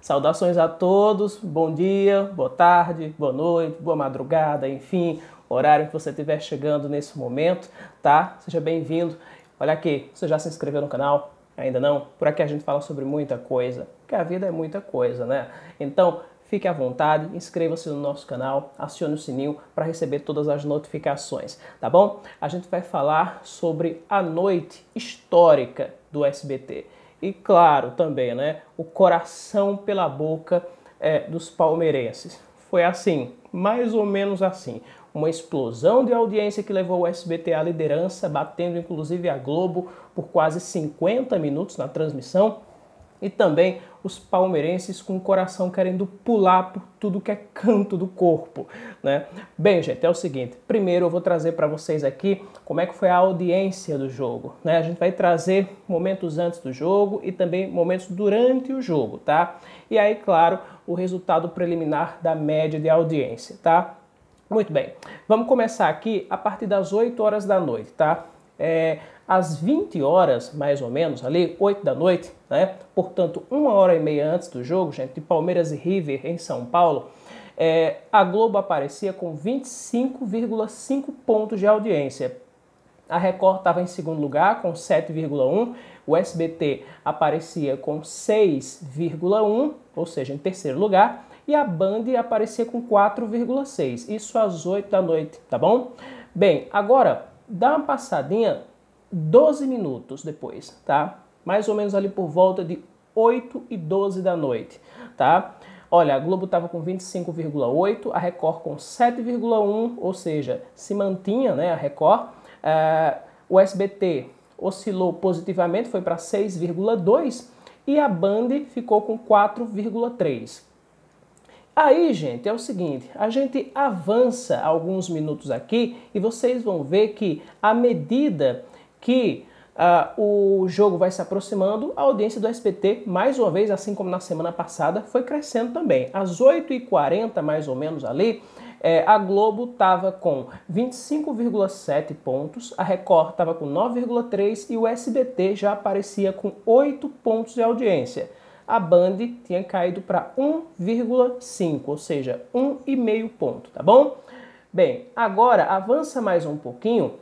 Saudações a todos, bom dia, boa tarde, boa noite, boa madrugada, enfim, horário que você estiver chegando nesse momento, tá? Seja bem-vindo. Olha aqui, você já se inscreveu no canal? Ainda não? Por aqui a gente fala sobre muita coisa, porque a vida é muita coisa, né? Então, fique à vontade, inscreva-se no nosso canal, acione o sininho para receber todas as notificações, tá bom? A gente vai falar sobre a noite histórica do SBT e, claro, também, né, o coração pela boca é, dos palmeirenses. Foi assim, mais ou menos assim. Uma explosão de audiência que levou o SBT à liderança, batendo inclusive a Globo por quase 50 minutos na transmissão e também os palmeirenses com o coração querendo pular por tudo que é canto do corpo, né? Bem, gente, é o seguinte, primeiro eu vou trazer para vocês aqui como é que foi a audiência do jogo, né? A gente vai trazer momentos antes do jogo e também momentos durante o jogo, tá? E aí, claro, o resultado preliminar da média de audiência, tá? Muito bem, vamos começar aqui a partir das 8 horas da noite, tá? É, às 20 horas, mais ou menos, ali, 8 da noite, né? Portanto, uma hora e meia antes do jogo, gente, de Palmeiras e River em São Paulo, é, a Globo aparecia com 25,5 pontos de audiência. A Record estava em segundo lugar com 7,1, o SBT aparecia com 6,1, ou seja, em terceiro lugar, e a Band aparecia com 4,6. Isso às 8 da noite, tá bom? Bem, agora dá uma passadinha 12 minutos depois, tá? Mais ou menos ali por volta de 8 e 12 da noite, tá? Olha, a Globo estava com 25,8, a Record com 7,1, ou seja, se mantinha né, a Record. Uh, o SBT oscilou positivamente, foi para 6,2 e a Band ficou com 4,3. Aí, gente, é o seguinte, a gente avança alguns minutos aqui e vocês vão ver que à medida que uh, o jogo vai se aproximando, a audiência do SBT, mais uma vez, assim como na semana passada, foi crescendo também. Às 8h40, mais ou menos ali, é, a Globo estava com 25,7 pontos, a Record estava com 9,3 e o SBT já aparecia com 8 pontos de audiência. A Band tinha caído para 1,5, ou seja, 1,5 ponto, tá bom? Bem, agora avança mais um pouquinho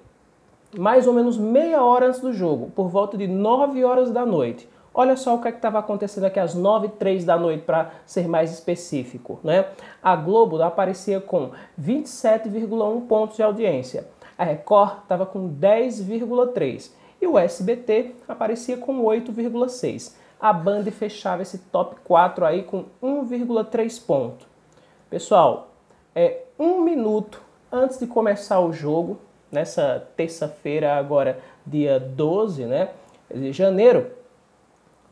mais ou menos meia hora antes do jogo, por volta de 9 horas da noite. Olha só o que é estava acontecendo aqui às 9 e 3 da noite, para ser mais específico. Né? A Globo aparecia com 27,1 pontos de audiência. A Record estava com 10,3 e o SBT aparecia com 8,6. A Band fechava esse top 4 aí com 1,3 ponto. Pessoal, é um minuto antes de começar o jogo, nessa terça-feira, agora dia 12 né, de janeiro,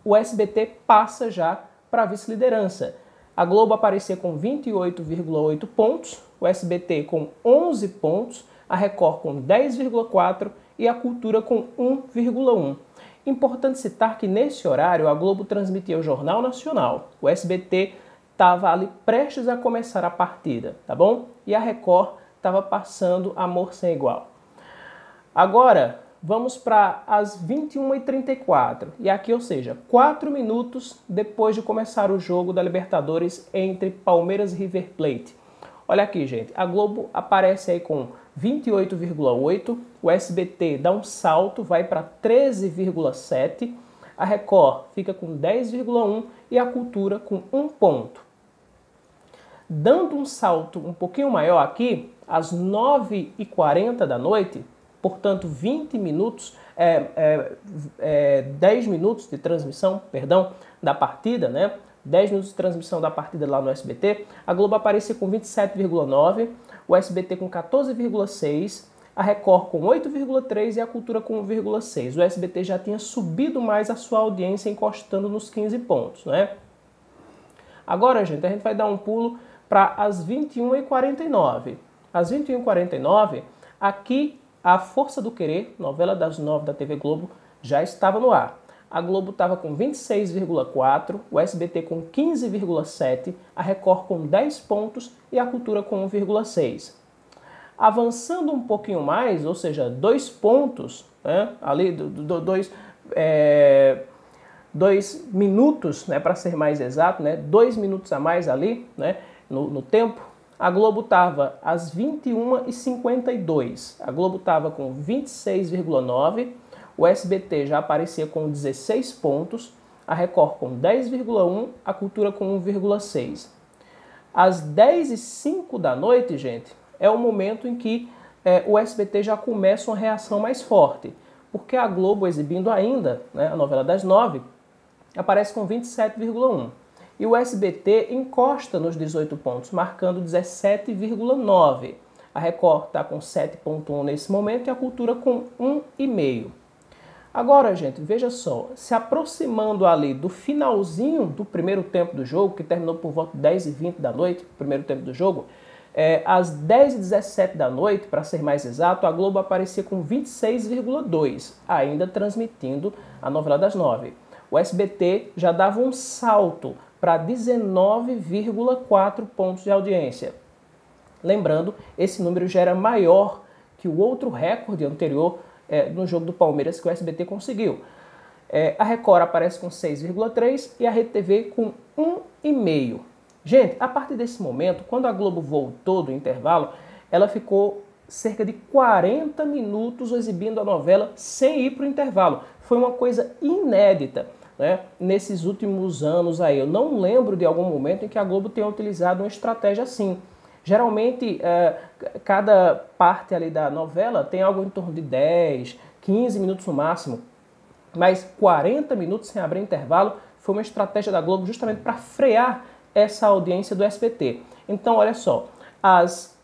o SBT passa já para a vice-liderança. A Globo aparecia com 28,8 pontos, o SBT com 11 pontos, a Record com 10,4 e a Cultura com 1,1. Importante citar que nesse horário a Globo transmitia o Jornal Nacional, o SBT estava ali prestes a começar a partida, tá bom? E a Record estava passando Amor Sem Igual. Agora, vamos para as 21h34. E aqui, ou seja, 4 minutos depois de começar o jogo da Libertadores entre Palmeiras e River Plate. Olha aqui, gente. A Globo aparece aí com 28,8. O SBT dá um salto, vai para 13,7. A Record fica com 10,1 e a Cultura com 1 ponto. Dando um salto um pouquinho maior aqui, às 9h40 da noite, portanto 20 minutos, é, é, é, 10 minutos de transmissão, perdão, da partida, né? 10 minutos de transmissão da partida lá no SBT. A Globo aparecia com 27,9, o SBT com 14,6, a Record com 8,3 e a Cultura com 1,6. O SBT já tinha subido mais a sua audiência, encostando nos 15 pontos, né? Agora, gente, a gente vai dar um pulo para as 21h49. Às 21h49, aqui a Força do Querer, novela das nove da TV Globo, já estava no ar. A Globo estava com 26,4, o SBT com 15,7, a Record com 10 pontos e a Cultura com 1,6. Avançando um pouquinho mais, ou seja, dois pontos, né, ali, do, do, dois, é, dois minutos, né, para ser mais exato, né, dois minutos a mais ali, né, no, no tempo, a Globo estava às 21h52. A Globo estava com 26,9. O SBT já aparecia com 16 pontos. A Record com 10,1. A Cultura com 1,6. Às 10h05 da noite, gente, é o momento em que é, o SBT já começa uma reação mais forte. Porque a Globo, exibindo ainda né, a novela das nove, aparece com 27,1 e o SBT encosta nos 18 pontos, marcando 17,9. A Record está com 7,1 nesse momento e a Cultura com 1,5. Agora, gente, veja só, se aproximando ali do finalzinho do primeiro tempo do jogo, que terminou por volta de 10 e 20 da noite, primeiro tempo do jogo, é, às 10 e 17 da noite, para ser mais exato, a Globo aparecia com 26,2, ainda transmitindo a novela das nove. O SBT já dava um salto para 19,4 pontos de audiência. Lembrando, esse número já era maior que o outro recorde anterior é, no jogo do Palmeiras que o SBT conseguiu. É, a Record aparece com 6,3 e a Rede TV com 1,5. Gente, a partir desse momento, quando a Globo voltou do intervalo, ela ficou cerca de 40 minutos exibindo a novela sem ir para o intervalo. Foi uma coisa inédita né, nesses últimos anos aí. Eu não lembro de algum momento em que a Globo tenha utilizado uma estratégia assim. Geralmente, é, cada parte ali da novela tem algo em torno de 10, 15 minutos no máximo, mas 40 minutos sem abrir intervalo foi uma estratégia da Globo justamente para frear essa audiência do SBT. Então, olha só, as,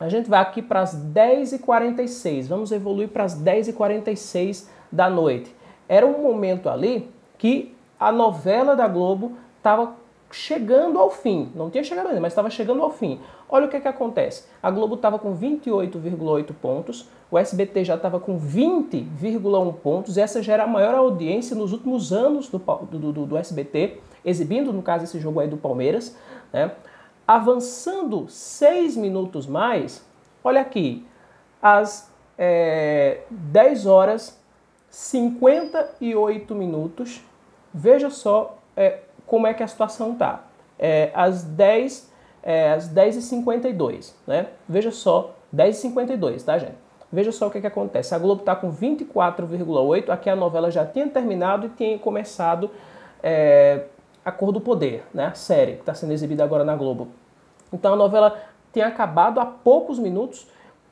a gente vai aqui para as 10h46, vamos evoluir para as 10h46 da noite. Era um momento ali que a novela da Globo estava chegando ao fim. Não tinha chegado ainda, mas estava chegando ao fim. Olha o que, que acontece. A Globo estava com 28,8 pontos, o SBT já estava com 20,1 pontos, essa já era a maior audiência nos últimos anos do, do, do, do SBT, exibindo, no caso, esse jogo aí do Palmeiras. Né? Avançando 6 minutos mais, olha aqui, às é, 10 horas 58 minutos. Veja só é, como é que a situação está. É, às 10 é, às 10h52, né? Veja só, 10h52, tá, gente? Veja só o que, que acontece. A Globo está com 24,8. Aqui a novela já tinha terminado e tinha começado é, A Cor do Poder, né? A série que está sendo exibida agora na Globo. Então a novela tinha acabado há poucos minutos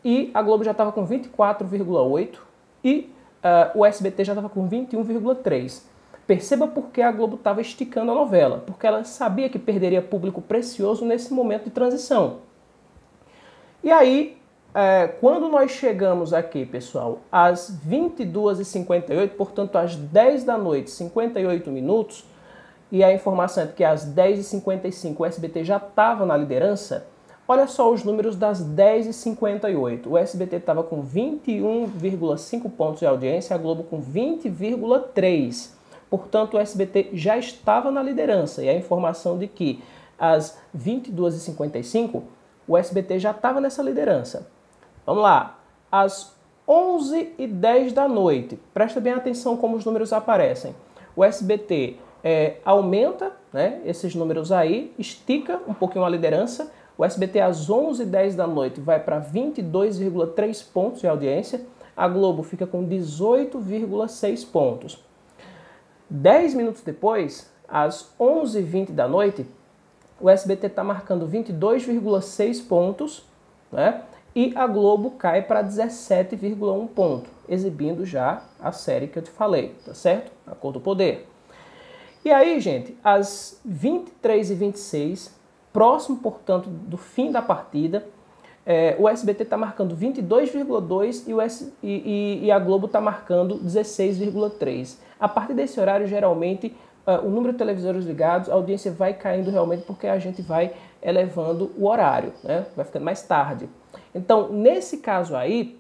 e a Globo já estava com 24,8 e uh, o SBT já estava com 21,3. Perceba por que a Globo estava esticando a novela, porque ela sabia que perderia público precioso nesse momento de transição. E aí, é, quando nós chegamos aqui, pessoal, às 22h58, portanto às 10 da noite, 58 minutos, e a informação é que às 10h55 o SBT já estava na liderança, Olha só os números das 10h58. O SBT estava com 21,5 pontos de audiência, a Globo com 20,3. Portanto, o SBT já estava na liderança. E a informação de que às 22h55 o SBT já estava nessa liderança. Vamos lá. Às 11h10 da noite, presta bem atenção como os números aparecem. O SBT é, aumenta né, esses números aí, estica um pouquinho a liderança o SBT às 11h10 da noite vai para 22,3 pontos de audiência. A Globo fica com 18,6 pontos. 10 minutos depois, às 11h20 da noite, o SBT está marcando 22,6 pontos, né? E a Globo cai para 17,1 ponto, exibindo já a série que eu te falei, tá certo? A Cor do Poder. E aí, gente, às 23h26, próximo, portanto, do fim da partida. É, o SBT está marcando 22,2 e, e, e, a Globo está marcando 16,3. A partir desse horário, geralmente, uh, o número de televisores ligados, a audiência vai caindo realmente porque a gente vai elevando o horário, né? vai ficando mais tarde. Então, nesse caso aí,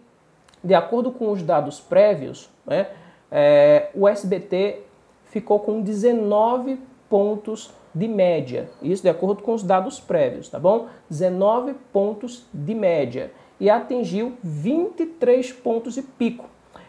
de acordo com os dados prévios, né, é, o SBT ficou com 19 pontos de média. Isso de acordo com os dados prévios, tá bom? 19 pontos de média e atingiu 23 pontos de pico.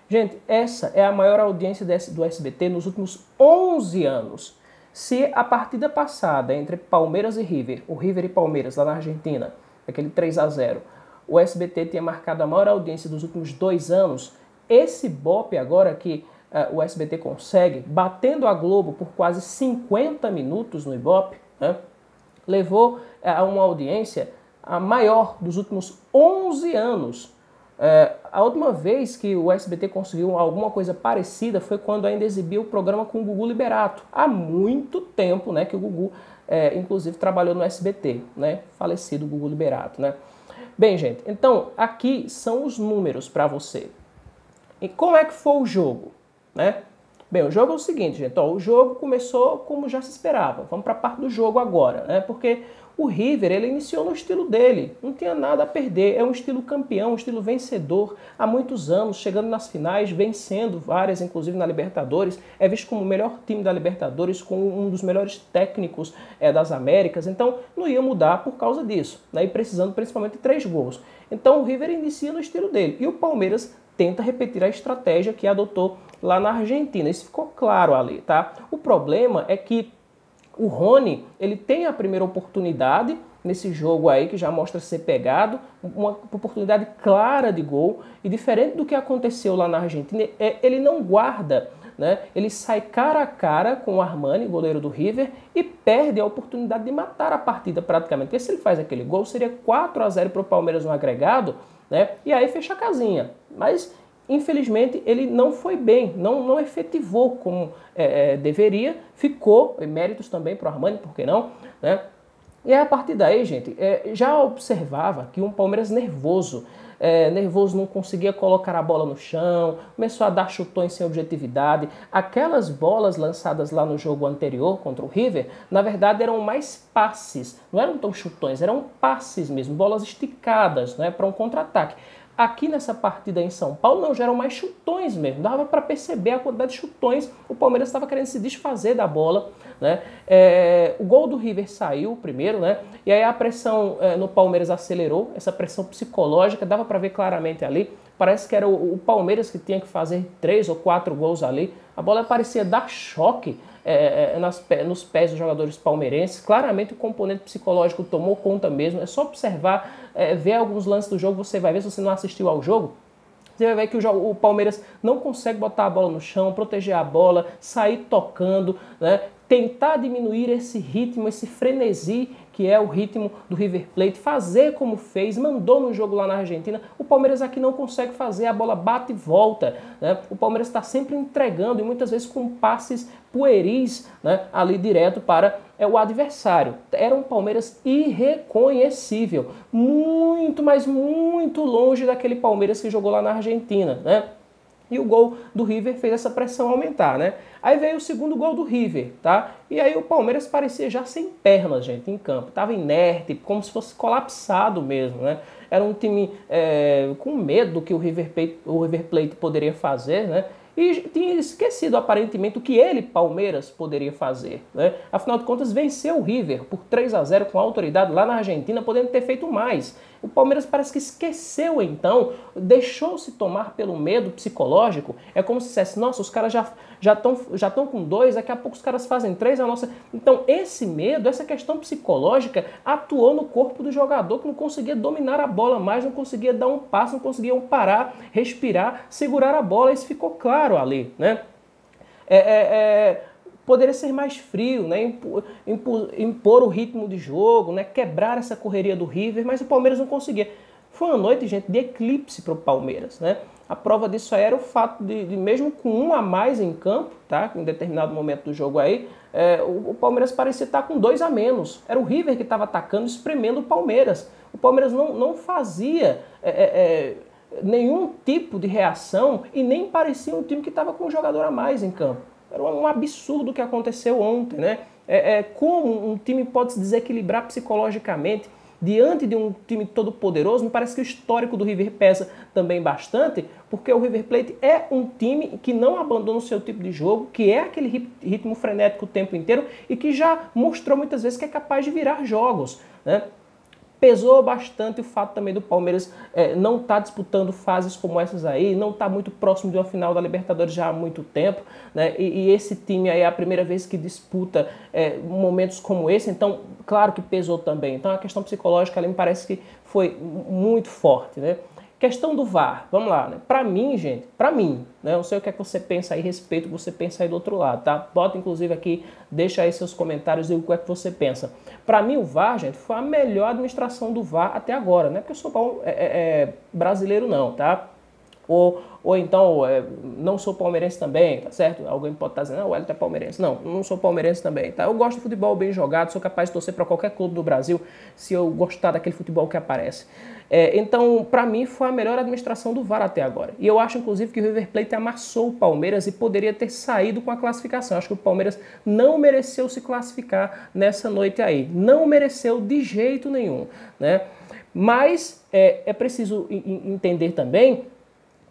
Gente, essa é a maior audiência do SBT nos últimos 11 anos. Se a partida passada entre Palmeiras e River, o River e Palmeiras lá na Argentina, aquele 3 a 0 o SBT tinha marcado a maior audiência dos últimos dois anos, esse BOP agora que o SBT consegue, batendo a Globo por quase 50 minutos no Ibope, né, levou eh, a uma audiência a maior dos últimos 11 anos. É, a última vez que o SBT conseguiu alguma coisa parecida foi quando ainda exibiu o programa com o Gugu Liberato. Há muito tempo né, que o Gugu, é, inclusive, trabalhou no SBT, né, falecido Gugu Liberato. Né? Bem, gente, então aqui são os números para você. E como é que foi o jogo? Né? Bem, o jogo é o seguinte, gente. Ó, o jogo começou como já se esperava. Vamos para a parte do jogo agora, né? Porque o River, ele iniciou no estilo dele, não tinha nada a perder, é um estilo campeão, um estilo vencedor, há muitos anos, chegando nas finais, vencendo várias, inclusive na Libertadores, é visto como o melhor time da Libertadores, com um dos melhores técnicos é, das Américas, então não ia mudar por causa disso, né, e precisando principalmente de três gols. Então o River inicia no estilo dele, e o Palmeiras tenta repetir a estratégia que adotou lá na Argentina, isso ficou claro ali, tá? O problema é que o Rony, ele tem a primeira oportunidade nesse jogo aí, que já mostra ser pegado, uma oportunidade clara de gol, e diferente do que aconteceu lá na Argentina, é, ele não guarda, né? ele sai cara a cara com o Armani, goleiro do River, e perde a oportunidade de matar a partida praticamente, porque se ele faz aquele gol, seria 4 a 0 para o Palmeiras no agregado, né? e aí fecha a casinha. Mas infelizmente ele não foi bem, não, não efetivou como é, é, deveria, ficou, méritos também para o Armani, por que não? Né? E a partir daí, gente, é, já observava que um Palmeiras nervoso, é, nervoso não conseguia colocar a bola no chão, começou a dar chutões sem objetividade. Aquelas bolas lançadas lá no jogo anterior contra o River, na verdade eram mais passes, não eram tão chutões, eram passes mesmo, bolas esticadas né, para um contra-ataque. Aqui nessa partida em São Paulo não geram mais chutões mesmo. Dava para perceber a quantidade de chutões. O Palmeiras estava querendo se desfazer da bola. Né? É, o gol do River saiu primeiro, né? E aí a pressão é, no Palmeiras acelerou, essa pressão psicológica, dava para ver claramente ali. Parece que era o, o, Palmeiras que tinha que fazer três ou quatro gols ali. A bola parecia dar choque é, é nas, nos pés dos jogadores palmeirenses. Claramente o componente psicológico tomou conta mesmo. É só observar é, ver alguns lances do jogo, você vai ver, se você não assistiu ao jogo, você vai ver que o, o, Palmeiras não consegue botar a bola no chão, proteger a bola, sair tocando, né? Tentar diminuir esse ritmo, esse frenesi que é o ritmo do River Plate, fazer como fez, mandou no jogo lá na Argentina. O Palmeiras aqui não consegue fazer, a bola bate e volta. Né? O Palmeiras está sempre entregando e muitas vezes com passes pueris né, ali direto para é, o adversário. Era um Palmeiras irreconhecível, muito, mas muito longe daquele Palmeiras que jogou lá na Argentina. Né? E o gol do River fez essa pressão aumentar, né? Aí veio o segundo gol do River, tá? E aí o Palmeiras parecia já sem pernas, gente, em campo. Tava inerte, como se fosse colapsado mesmo, né? Era um time é, com medo do que o River, Plate, o River Plate poderia fazer, né? e tinha esquecido aparentemente o que ele, Palmeiras, poderia fazer. Né? Afinal de contas, venceu o River por 3 a 0 com autoridade lá na Argentina, podendo ter feito mais. O Palmeiras parece que esqueceu então, deixou-se tomar pelo medo psicológico. É como se dissesse: nossa, os caras já já estão já com dois, daqui a pouco os caras fazem três. A nossa... Então, esse medo, essa questão psicológica atuou no corpo do jogador que não conseguia dominar a bola mais, não conseguia dar um passo, não conseguia parar, respirar, segurar a bola. Isso ficou claro ali, né? é, é, é poderia ser mais frio, né? Impor, impor, o ritmo de jogo, né? quebrar essa correria do River, mas o Palmeiras não conseguia. Foi uma noite, gente, de eclipse para o Palmeiras. Né? A prova disso era o fato de, de, mesmo com um a mais em campo, tá? em determinado momento do jogo aí, é, o, o, Palmeiras parecia estar com dois a menos. Era o River que estava atacando, espremendo o Palmeiras. O Palmeiras não, não fazia é, é, é nenhum tipo de reação e nem parecia um time que estava com um jogador a mais em campo. Era um absurdo o que aconteceu ontem, né? É, é, como um time pode se desequilibrar psicologicamente diante de um time todo poderoso. Me parece que o histórico do River pesa também bastante, porque o River Plate é um time que não abandona o seu tipo de jogo, que é aquele ritmo frenético o tempo inteiro e que já mostrou muitas vezes que é capaz de virar jogos. Né? Pesou bastante o fato também do Palmeiras é, não estar tá disputando fases como essas aí, não estar tá muito próximo de uma final da Libertadores já há muito tempo, né? E, e esse time aí é a primeira vez que disputa é, momentos como esse, então, claro que pesou também. Então a questão psicológica ali me parece que foi muito forte, né? Questão do VAR, vamos lá, né? Para mim, gente, para mim, né? Eu sei o que é que você pensa aí, respeito o que você pensa aí do outro lado, tá? Bota inclusive aqui, deixa aí seus comentários e o que é que você pensa. Para mim, o VAR, gente, foi a melhor administração do VAR até agora, né? Porque eu sou é, é, é, brasileiro não, tá? Ou, ou então, é, não sou palmeirense também, tá certo? Alguém pode estar dizendo, não, o Elton é palmeirense. Não, não sou palmeirense também, tá? Eu gosto de futebol bem jogado, sou capaz de torcer para qualquer clube do Brasil se eu gostar daquele futebol que aparece. É, então, para mim, foi a melhor administração do VAR até agora. E eu acho, inclusive, que o River Plate amassou o Palmeiras e poderia ter saído com a classificação. Acho que o Palmeiras não mereceu se classificar nessa noite aí. Não mereceu de jeito nenhum. Né? Mas é, é preciso entender também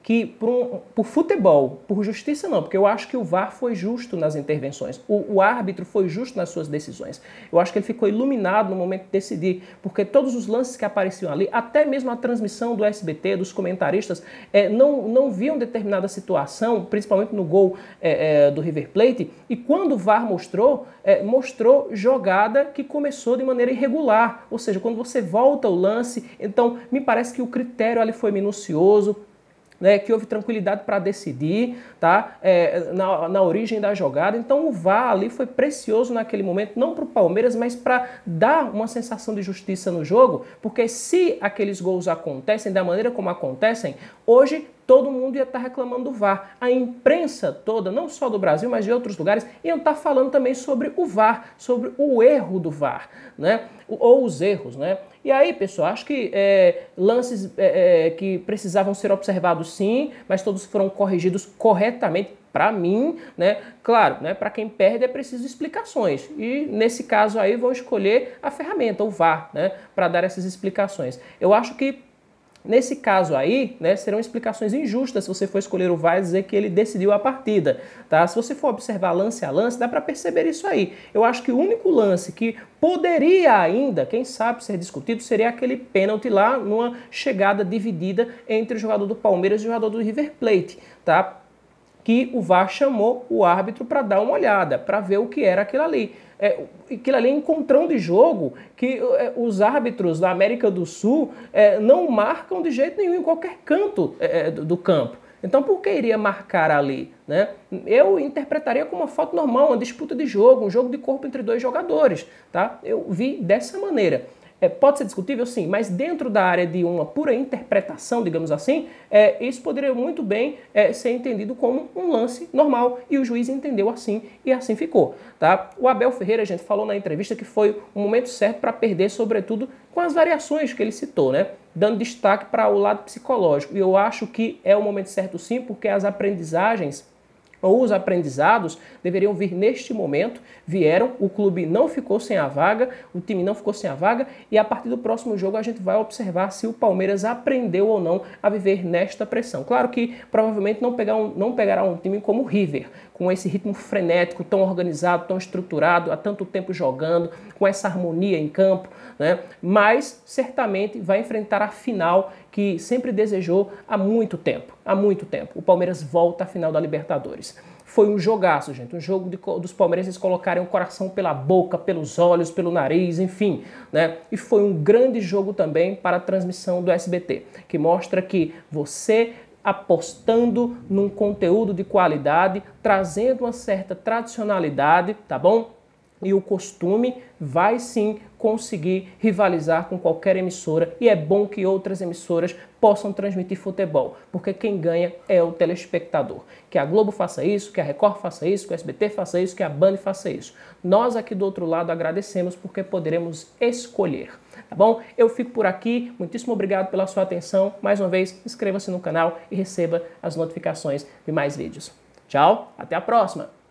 que por, por, futebol, por justiça não, porque eu acho que o VAR foi justo nas intervenções, o, o, árbitro foi justo nas suas decisões. Eu acho que ele ficou iluminado no momento de decidir, porque todos os lances que apareciam ali, até mesmo a transmissão do SBT, dos comentaristas, é, não, não viam determinada situação, principalmente no gol é, é, do River Plate, e quando o VAR mostrou, é, mostrou jogada que começou de maneira irregular, ou seja, quando você volta o lance, então me parece que o critério ali foi minucioso, né, que houve tranquilidade para decidir tá, é, na, na origem da jogada. Então o VAR ali foi precioso naquele momento, não para o Palmeiras, mas para dar uma sensação de justiça no jogo, porque se aqueles gols acontecem da maneira como acontecem, hoje todo mundo ia estar tá reclamando do VAR. A imprensa toda, não só do Brasil, mas de outros lugares, iam estar tá falando também sobre o VAR, sobre o erro do VAR, né? ou os erros. Né? E aí, pessoal, acho que é, lances é, é, que precisavam ser observados sim, mas todos foram corrigidos corretamente para mim, né? Claro, né? Para quem perde é preciso explicações. E nesse caso aí vão escolher a ferramenta, o VAR, né? Para dar essas explicações. Eu acho que Nesse caso aí, né, serão explicações injustas se você for escolher o VAR e dizer que ele decidiu a partida. Tá? Se você for observar lance a lance, dá para perceber isso aí. Eu acho que o único lance que poderia ainda, quem sabe, ser discutido seria aquele pênalti lá numa chegada dividida entre o jogador do Palmeiras e o jogador do River Plate. Tá? Que o VAR chamou o árbitro para dar uma olhada, para ver o que era aquilo ali é, aquilo ali é encontrão de jogo que é, os árbitros da América do Sul é, não marcam de jeito nenhum em qualquer canto é, é do, do campo. Então, por que iria marcar ali? Né? Eu interpretaria como uma falta normal, uma disputa de jogo, um jogo de corpo entre dois jogadores. Tá? Eu vi dessa maneira. É, pode ser discutível, sim, mas dentro da área de uma pura interpretação, digamos assim, é, isso poderia muito bem é, ser entendido como um lance normal e o juiz entendeu assim e assim ficou. Tá? O Abel Ferreira, a gente falou na entrevista que foi o momento certo para perder, sobretudo com as variações que ele citou, né? dando destaque para o lado psicológico. E eu acho que é o momento certo, sim, porque as aprendizagens ou os aprendizados deveriam vir neste momento. Vieram, o clube não ficou sem a vaga, o time não ficou sem a vaga, e a partir do próximo jogo a gente vai observar se o Palmeiras aprendeu ou não a viver nesta pressão. Claro que provavelmente não, pegar um, não pegará um time como o River, com esse ritmo frenético, tão organizado, tão estruturado, há tanto tempo jogando, com essa harmonia em campo, né? mas certamente vai enfrentar a final que sempre desejou há muito tempo. Há muito tempo. O Palmeiras volta à final da Libertadores. Foi um jogaço, gente. Um jogo de, dos palmeirenses colocarem o coração pela boca, pelos olhos, pelo nariz, enfim. Né? E foi um grande jogo também para a transmissão do SBT, que mostra que você apostando num conteúdo de qualidade, trazendo uma certa tradicionalidade, tá bom? E o costume vai sim conseguir rivalizar com qualquer emissora e é bom que outras emissoras possam transmitir futebol, porque quem ganha é o telespectador. Que a Globo faça isso, que a Record faça isso, que o SBT faça isso, que a Band faça isso. Nós aqui do outro lado agradecemos porque poderemos escolher. Tá bom? Eu fico por aqui. Muitíssimo obrigado pela sua atenção. Mais uma vez, inscreva-se no canal e receba as notificações de mais vídeos. Tchau, até a próxima!